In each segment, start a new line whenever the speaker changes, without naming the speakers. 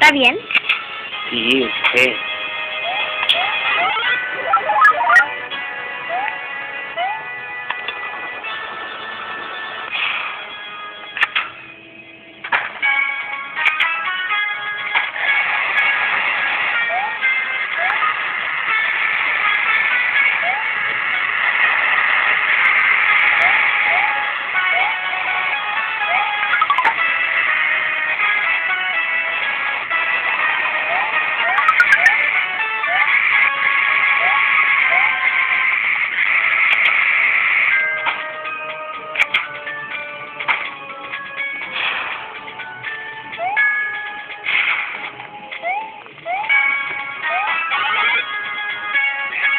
¿Está bien?
Sí, usted.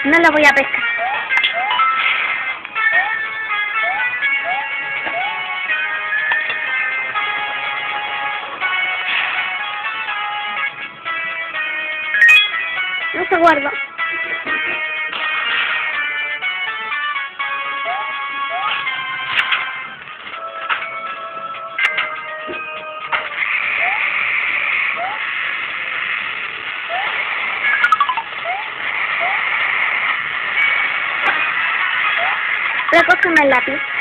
No lo voy a pescar. No se guarda. Recógeme el lápiz.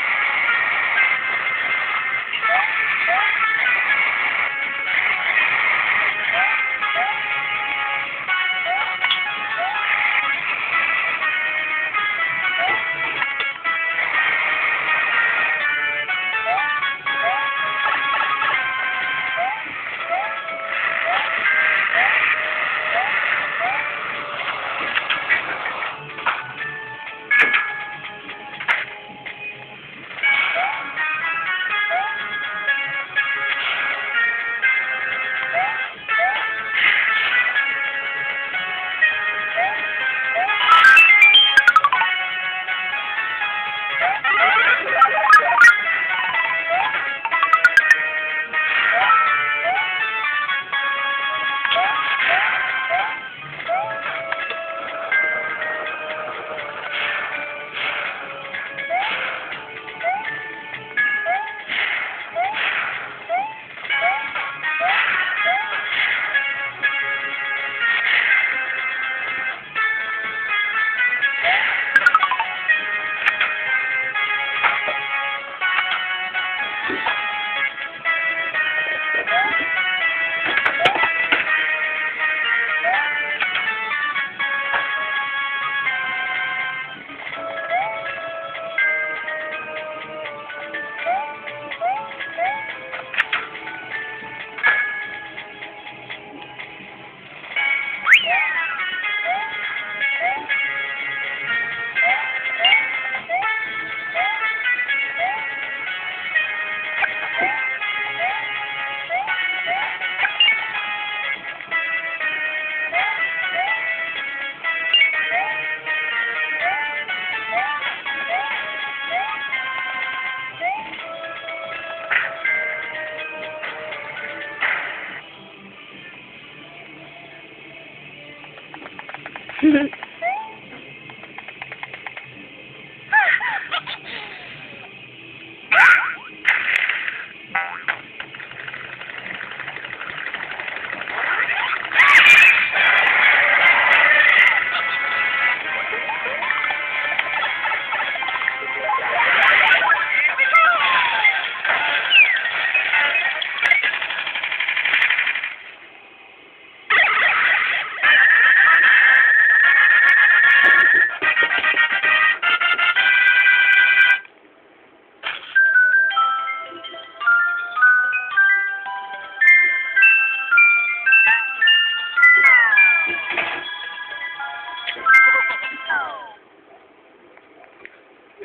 Mm-hmm.